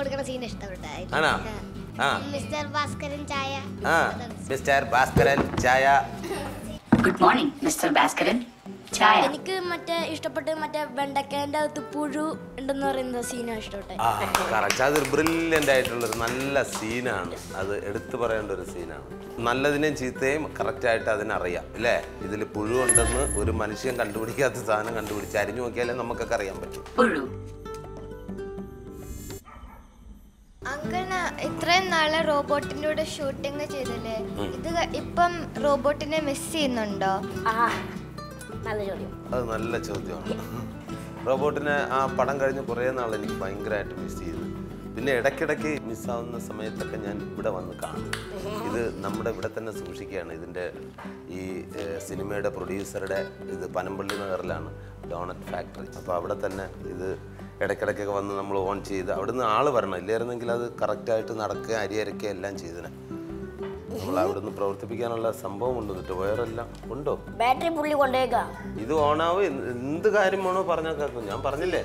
കൊടുക്കണ scene ഇഷ്ടപ്പെട്ടായിരുന്നു mister Bhaskaran ചായ. Mister Bhaskaran ചായ. Good morning mister Bhaskaran. ചായ. എനിക്ക് മറ്റേ ഇഷ്ടപ്പെട്ട് മറ്റേ വെണ്ടക്കേന്റെ അകത്ത് പുഴു ഉണ്ടെന്ന് പറയുന്ന സീനാണ് ഇഷ്ടപ്പെട്ടത് ആ കറക്റ്റ് അതൊരു ബ്രില്യന്റ് ആയിട്ടുള്ളൊരു നല്ല സീനാണ് അത് എടുത്തു പറയേണ്ട ഒരു സീനാണ് നല്ലതിനെയും ചീത്തയും കറക്റ്റായിട്ട് അതിനറിയാം അല്ലേ? ഇതിൽ പുഴു ഉണ്ടെന്ന് ഒരു മനുഷ്യൻ കണ്ടുപിടിക്കാത്ത സാധനം കണ്ടുപിടിച്ച് അരിഞ്ഞു നോക്കിയാലേ നമുക്കൊക്കെ അറിയാൻ പറ്റും. അങ്കിളിന് ഇത്രയും നാളെ റോബോട്ടിന്റെ കൂടെ ഷൂട്ടിംഗ് ചെയ്തല്ലേ? ഇത് ഇപ്പം റോബോട്ടിനെ മിസ് ചെയ്യുന്നുണ്ടോ? ആ നല്ല ചോദ്യം. അത് നല്ല ചോദ്യമാണ്. റോബോട്ടിനെ ആ പടം കഴിഞ്ഞ് കുറേ നാൾ എനിക്ക് ഭയങ്കരമായിട്ട് മിസ് ചെയ്തു. പിന്നെ ഇടയ്ക്കിടയ്ക്ക് മിസ്സാവുന്ന സമയത്തൊക്കെ ഞാൻ ഇവിടെ വന്ന് കാണും. ഇത് നമ്മുടെ ഇവിടെ തന്നെ സൂക്ഷിക്കുകയാണ്. ഇതിന്റെ ഈ സിനിമയുടെ പ്രൊഡ്യൂസറുടെ ഇത് പനമ്പള്ളി നഗറിലാണ് ഡോണറ്റ് ഫാക്ടറി. അപ്പോൾ അവിടെ തന്നെ ഇത് ഇടയ്ക്കിടയ്ക്കൊക്കെ വന്ന് നമ്മൾ ഓൺ ചെയ്ത് അവിടുന്ന് ആൾ വരണം. ഇല്ലായിരുന്നെങ്കിൽ അത് കറക്റ്റായിട്ട് നടക്കുക അരി അരക്കുക എല്ലാം ചെയ്തിനെ. നമ്മൾ അവിടുന്ന് പ്രവർത്തിപ്പിക്കാനുള്ള സംഭവം ഉണ്ട് എന്നിട്ട് വയറെല്ലാം ഉണ്ടോ? ബാറ്ററി പുള്ളി കൊണ്ടേക്കാം. ഇത് ഓണാവോ? എന്ത് കാര്യം വേണോ പറഞ്ഞാൽ ഞാൻ പറഞ്ഞില്ലേ?